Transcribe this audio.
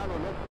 está no né?